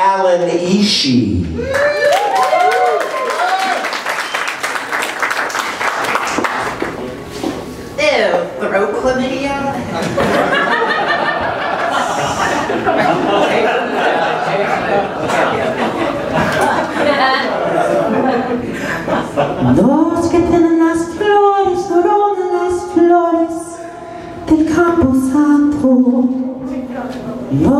Alan Ishi. Ew, throat chlamydia? Los que tienen las flores coronan las flores del campo santo. Los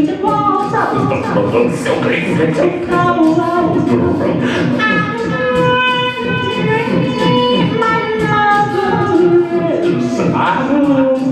In the raging water, so crazy, so cold. My lover is I know,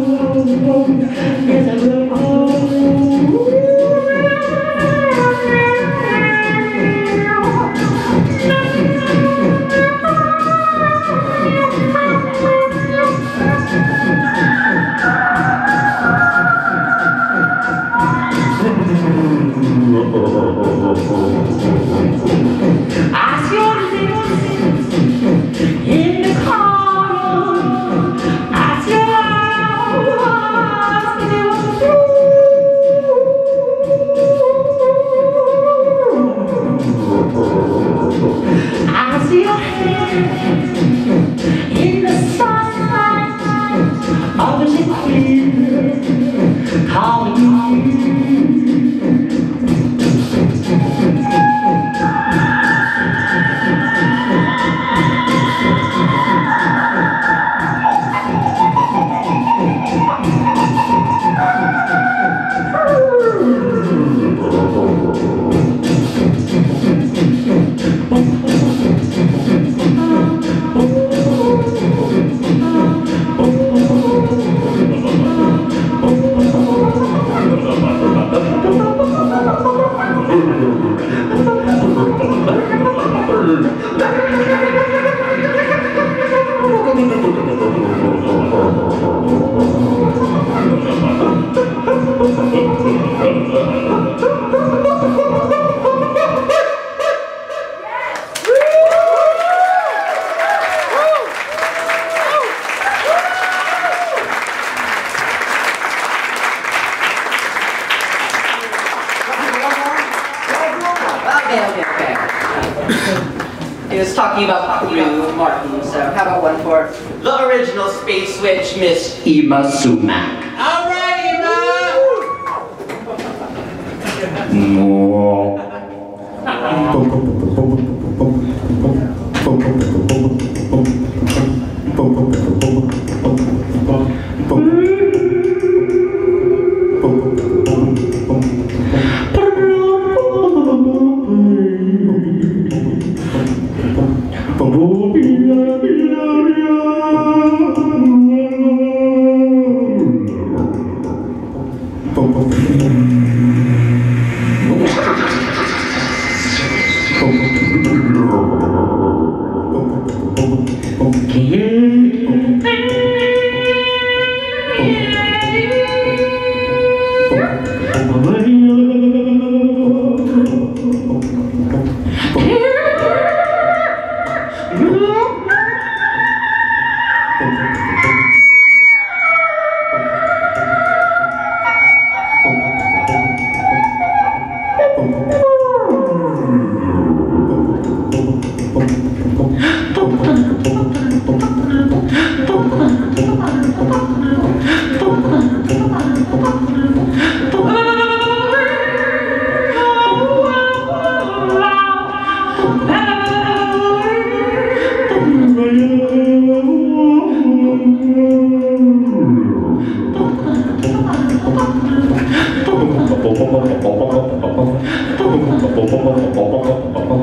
He was talking about Peru Martin, so how about one for the original Space Witch, Miss Yma Sumac. All right, Yma! no. Boom, boom, boom, Gopi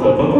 Thank you.